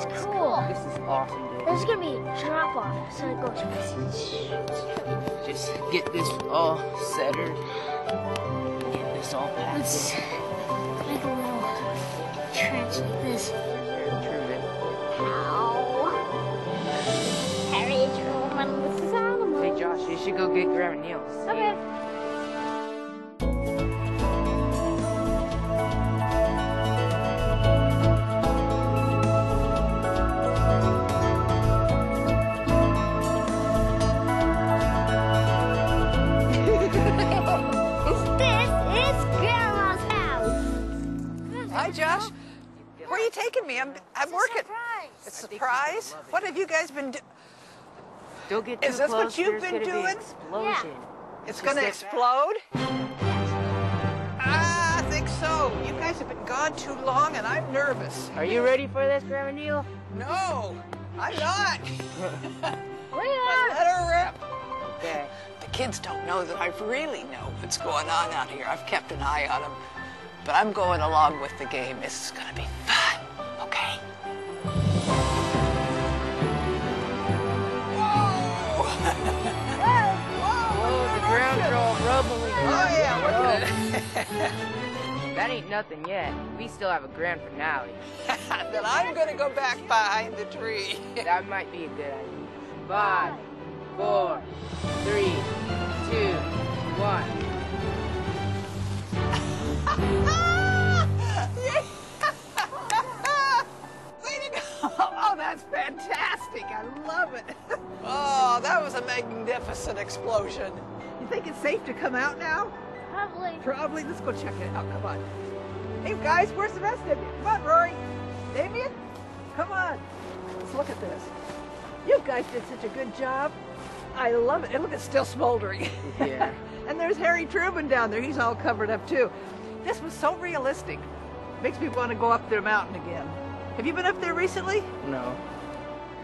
is cool. This is awesome, dude. There's gonna be drop off, so it goes. Just get this all centered. Get this all packed. Let's make a little trench like this. Ow. Harry this is animal. Hey, Josh, you should go get Grandma Neil's. Okay. What have you guys been doing? Don't get too Is this what you've There's been gonna be doing? explosion. It's going to explode? Ah, I think so. You guys have been gone too long, and I'm nervous. Are you ready for this, Grandma Neil? No, I'm not. We Let her rip. Okay. The kids don't know that I really know what's going on out here. I've kept an eye on them. But I'm going along with the game. This is going to be Oh, yeah, we're That ain't nothing yet. We still have a grand finale. then I'm going to go back behind the tree. That might be a good idea. Five, four, three, two, one. Way to go! Oh, that's fantastic. I love it. Oh. That was a magnificent explosion. You think it's safe to come out now? Probably. Probably. Let's go check it out. Come on. Hey, guys, where's the rest of you? Come on, Rory. Damien, come on. Let's look at this. You guys did such a good job. I love it. And look, it's still smoldering. Yeah. and there's Harry Truman down there. He's all covered up, too. This was so realistic. Makes me want to go up the mountain again. Have you been up there recently? No.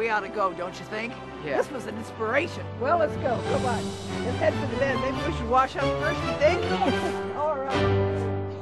We ought to go, don't you think? Yeah. This was an inspiration. Well, let's go. Come on. Let's head for the bed. Maybe we should wash up first, you think? All right.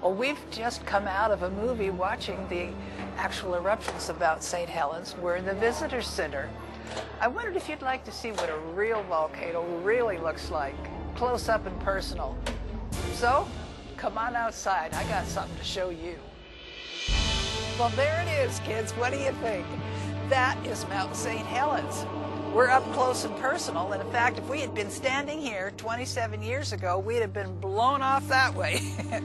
Well, we've just come out of a movie watching the actual eruptions about St. Helens. We're in the visitor center. I wondered if you'd like to see what a real volcano really looks like, close up and personal. So, come on outside. I got something to show you. Well, there it is, kids. What do you think? That is Mount St. Helens. We're up close and personal, and in fact, if we had been standing here 27 years ago, we'd have been blown off that way.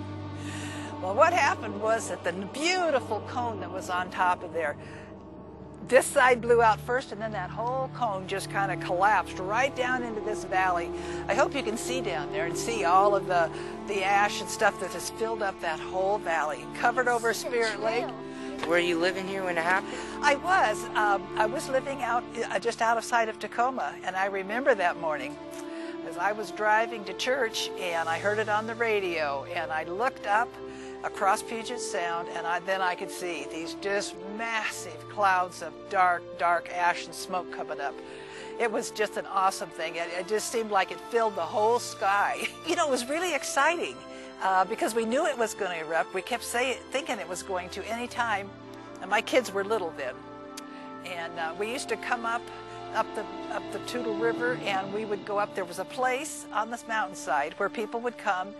well, what happened was that the beautiful cone that was on top of there, this side blew out first, and then that whole cone just kind of collapsed right down into this valley. I hope you can see down there and see all of the, the ash and stuff that has filled up that whole valley, covered over Spirit Lake. Were you living here when it happened? I was. Um, I was living out uh, just out of sight of Tacoma, and I remember that morning as I was driving to church, and I heard it on the radio, and I looked up across Puget Sound, and I, then I could see these just massive clouds of dark, dark ash and smoke coming up. It was just an awesome thing. It, it just seemed like it filled the whole sky. You know, it was really exciting uh, because we knew it was going to erupt. We kept say, thinking it was going to any time, and my kids were little then. And uh, we used to come up up the up the Toutle River, and we would go up. There was a place on this mountainside where people would come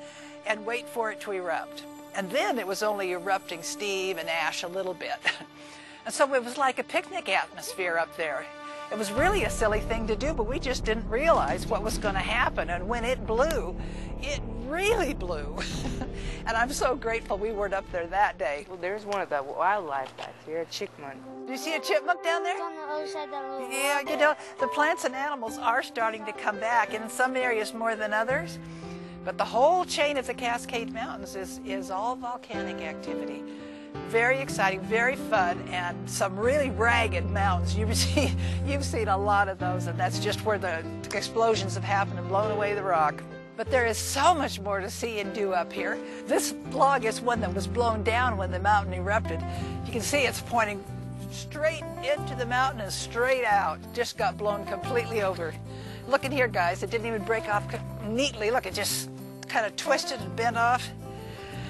and wait for it to erupt. And then it was only erupting steam and ash a little bit. and so it was like a picnic atmosphere up there. It was really a silly thing to do, but we just didn't realize what was going to happen. And when it blew, it really blew. and I'm so grateful we weren't up there that day. Well, there's one of the wildlife back here, a chipmunk. Do you see a chipmunk down there? It's on the other side of that Yeah, rock you know, the plants and animals are starting to come back, in some areas more than others. But the whole chain of the Cascade Mountains is, is all volcanic activity. Very exciting, very fun, and some really ragged mountains. You've seen, you've seen a lot of those, and that's just where the explosions have happened and blown away the rock. But there is so much more to see and do up here. This log is one that was blown down when the mountain erupted. You can see it's pointing straight into the mountain and straight out. Just got blown completely over. Look at here, guys. It didn't even break off neatly. Look, it just kind of twisted and bent off.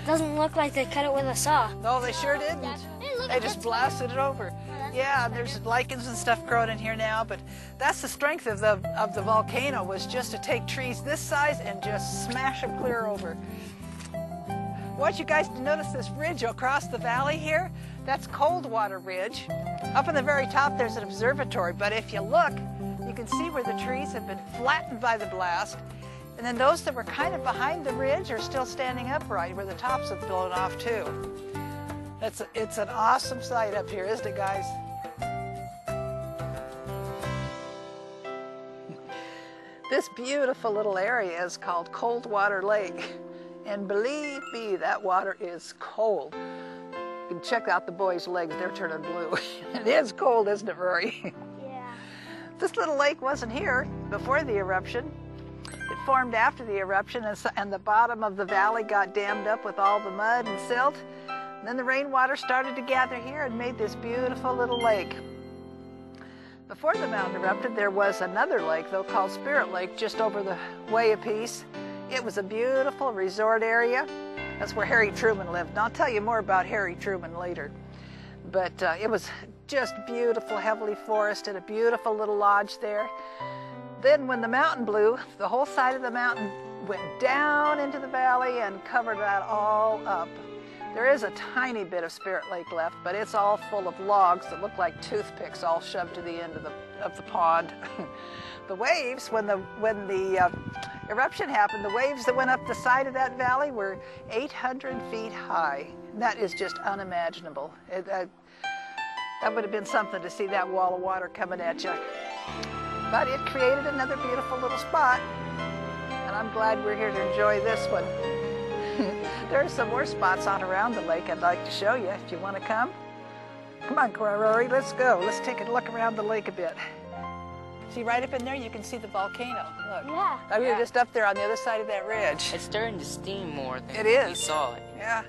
Doesn't look like they cut it with a saw. No, they sure oh, didn't. It look, They just blasted it over. Oh, that's Yeah, there's lichens and stuff growing in here now, but that's the strength of the of the volcano was just to take trees this size and just smash them clear over. I want you guys to notice this ridge across the valley here. That's Coldwater Ridge. Up in the very top, there's an observatory, but if you look, you can see where the trees have been flattened by the blast. And then those that were kind of behind the ridge are still standing upright, where the tops have blown off too. It's, it's an awesome sight up here, isn't it, guys? This beautiful little area is called Coldwater Lake. And believe me, that water is cold. You can check out the boys' legs, they're turning blue. it is cold, isn't it, Rory? Yeah. This little lake wasn't here before the eruption. Formed after the eruption, and, and the bottom of the valley got dammed up with all the mud and silt. And then the rainwater started to gather here and made this beautiful little lake. Before the mountain erupted, there was another lake, though, called Spirit Lake, just over the way a piece. It was a beautiful resort area. That's where Harry Truman lived. And I'll tell you more about Harry Truman later. But uh, it was just beautiful, heavily forested, a beautiful little lodge there. Then, when the mountain blew, the whole side of the mountain went down into the valley and covered that all up. There is a tiny bit of Spirit Lake left, but it's all full of logs that look like toothpicks all shoved to the end of the, of the pond. the waves, when the, when the uh, eruption happened, the waves that went up the side of that valley were 800 feet high. That is just unimaginable. It, uh, that would have been something to see that wall of water coming at you. But it created another beautiful little spot, and I'm glad we're here to enjoy this one. there are some more spots on around the lake I'd like to show you if you want to come. Come on, Rory, let's go. Let's take a look around the lake a bit. See, right up in there, you can see the volcano. Look. Yeah. Oh, you're Yeah. just up there on the other side of that ridge. It's starting to steam more than It we saw it. Yeah.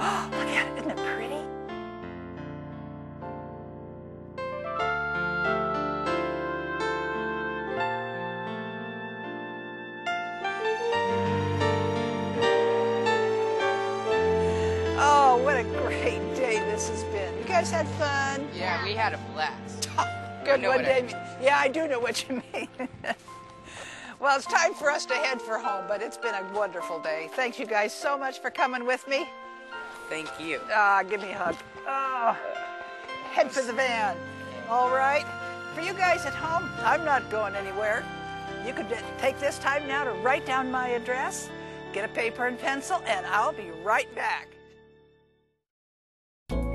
Oh, look at it. Isn't it pretty? Guys had fun? Yeah, we had a blast. Good one what I day. mean. Yeah, I do know what you mean. well, it's time for us to head for home, but it's been a wonderful day. Thank you guys so much for coming with me. Thank you. Ah, give me a hug. Oh, head for the van. All right. For you guys at home, I'm not going anywhere. You could take this time now to write down my address, get a paper and pencil, and I'll be right back.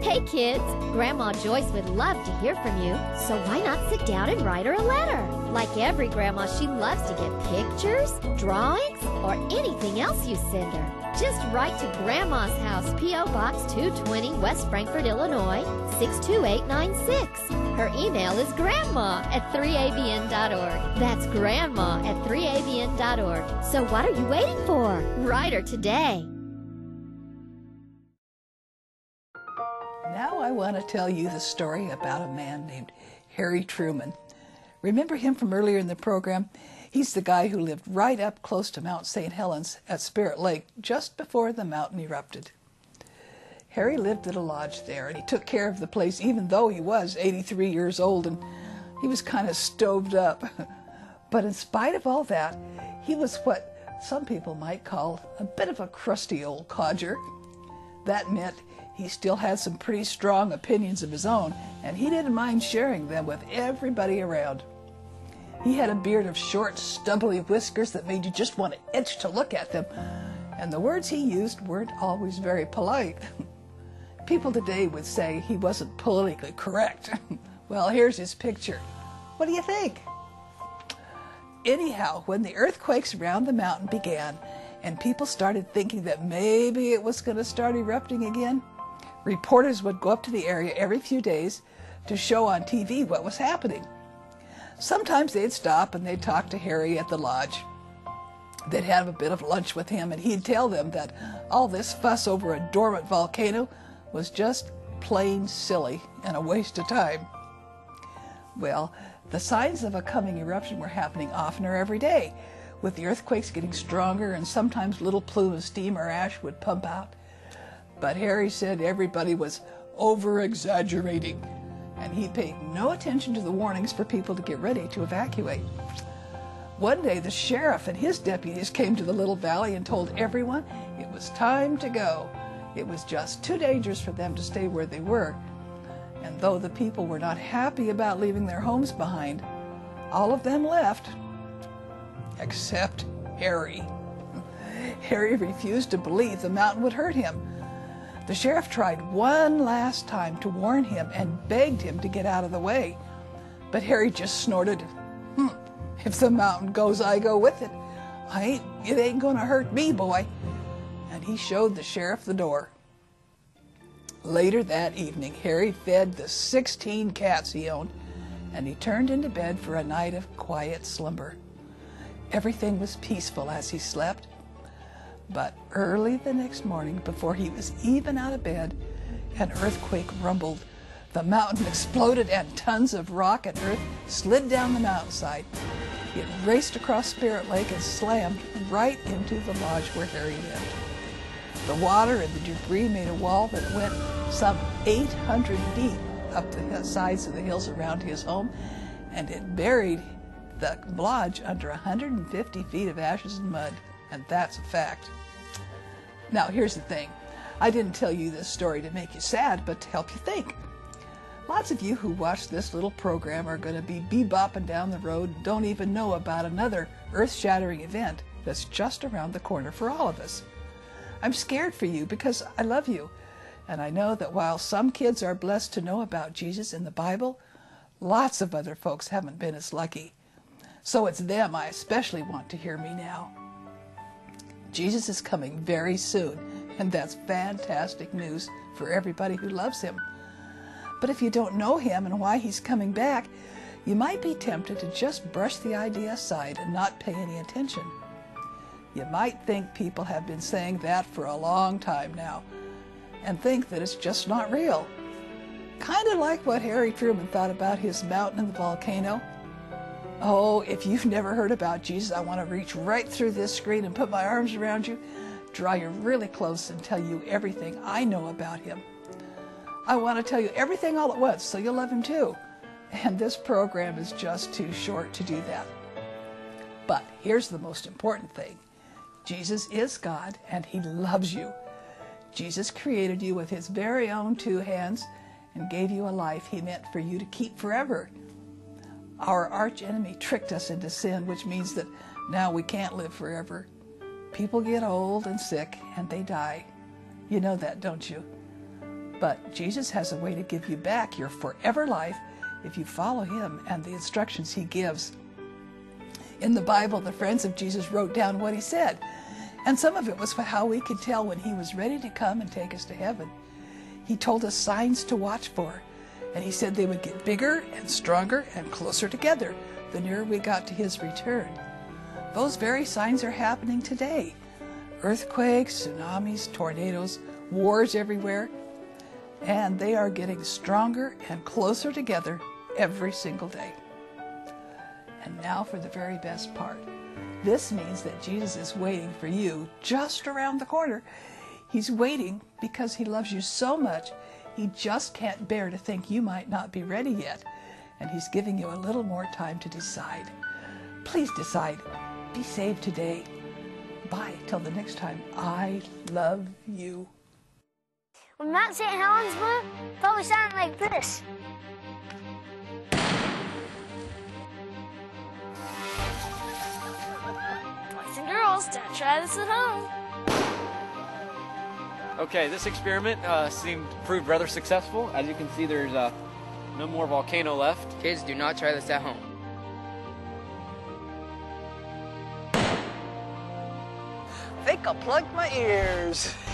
Hey kids, Grandma Joyce would love to hear from you, so why not sit down and write her a letter? Like every grandma, she loves to get pictures, drawings, or anything else you send her. Just write to Grandma's House, P.O. Box 220, West Frankfort, Illinois, 62896. Her email is grandma at 3abn.org. That's grandma at 3abn.org. So what are you waiting for? Write her today. I want to tell you the story about a man named Harry Truman. Remember him from earlier in the program? He's the guy who lived right up close to Mount St. Helens at Spirit Lake just before the mountain erupted. Harry lived at a lodge there and he took care of the place even though he was 83 years old and he was kind of stoved up. But in spite of all that, he was what some people might call a bit of a crusty old codger. That meant he still had some pretty strong opinions of his own, and he didn't mind sharing them with everybody around. He had a beard of short, stubbly whiskers that made you just want to itch to look at them, and the words he used weren't always very polite. People today would say he wasn't politically correct. well, here's his picture. What do you think? Anyhow, when the earthquakes around the mountain began and people started thinking that maybe it was going to start erupting again, reporters would go up to the area every few days to show on TV what was happening. Sometimes they'd stop and they'd talk to Harry at the lodge. They'd have a bit of lunch with him and he'd tell them that all this fuss over a dormant volcano was just plain silly and a waste of time. Well, the signs of a coming eruption were happening oftener every day, with the earthquakes getting stronger and sometimes little plume of steam or ash would pump out. But Harry said everybody was over exaggerating, and he paid no attention to the warnings for people to get ready to evacuate. One day, the sheriff and his deputies came to the little valley and told everyone it was time to go. It was just too dangerous for them to stay where they were. And though the people were not happy about leaving their homes behind, all of them left, except Harry. Harry refused to believe the mountain would hurt him. The sheriff tried one last time to warn him and begged him to get out of the way. But Harry just snorted, hmm, if the mountain goes, I go with it. I ain't, it ain't gonna hurt me, boy. And he showed the sheriff the door. Later that evening, Harry fed the 16 cats he owned, and he turned into bed for a night of quiet slumber. Everything was peaceful as he slept, but early the next morning, before he was even out of bed, an earthquake rumbled. The mountain exploded and tons of rock and earth slid down the mountainside. It raced across Spirit Lake and slammed right into the lodge where Harry lived. The water and the debris made a wall that went some 800 feet up the sides of the hills around his home, and it buried the lodge under 150 feet of ashes and mud, and that's a fact. Now, here's the thing I didn't tell you this story to make you sad, but to help you think. Lots of you who watch this little program are going to be bebopping down the road and don't even know about another earth shattering event that's just around the corner for all of us. I'm scared for you because I love you. And I know that while some kids are blessed to know about Jesus in the Bible, lots of other folks haven't been as lucky. So it's them I especially want to hear me now. Jesus is coming very soon, and that's fantastic news for everybody who loves him. But if you don't know him and why he's coming back, you might be tempted to just brush the idea aside and not pay any attention. You might think people have been saying that for a long time now and think that it's just not real. Kind of like what Harry Truman thought about his mountain and the volcano. Oh, if you've never heard about Jesus, I want to reach right through this screen and put my arms around you, draw you really close, and tell you everything I know about him. I want to tell you everything all at once so you'll love him too. And this program is just too short to do that. But here's the most important thing Jesus is God and he loves you. Jesus created you with his very own two hands and gave you a life he meant for you to keep forever. Our arch enemy tricked us into sin, which means that now we can't live forever. People get old and sick and they die. You know that, don't you? But Jesus has a way to give you back your forever life if you follow him and the instructions he gives. In the Bible, the friends of Jesus wrote down what he said, and some of it was for how we could tell when he was ready to come and take us to heaven. He told us signs to watch for and he said they would get bigger and stronger and closer together the nearer we got to his return. Those very signs are happening today earthquakes, tsunamis, tornadoes, wars everywhere, and they are getting stronger and closer together every single day. And now for the very best part. This means that Jesus is waiting for you just around the corner. He's waiting because he loves you so much he just can't bear to think you might not be ready yet, and He's giving you a little more time to decide. Please decide. Be saved today. Bye till the next time. I love you. When Mount St. Helens blew, probably sounded like this. Boys and girls, don't try this at home. Okay, this experiment uh, seemed proved rather successful. As you can see, there's uh, no more volcano left. Kids, do not try this at home. I think I'll plug my ears.